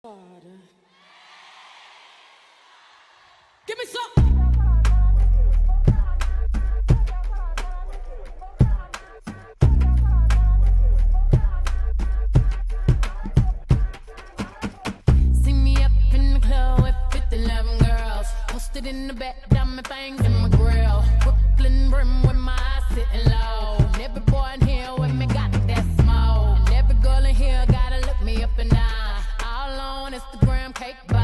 Give me some. See me up in the club with 50 loving girls. Posted in the back, diamond things in my grill. Brooklyn brim with my eyes take back.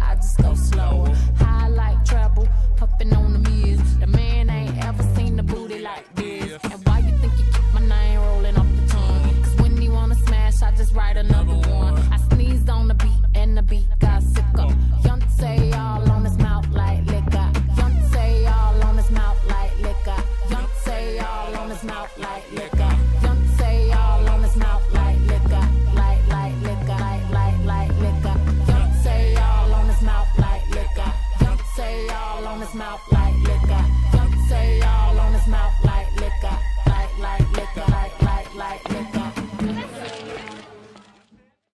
I just go slow. High like treble, puffin' on mouth like liquor. Don't say all on his mouth like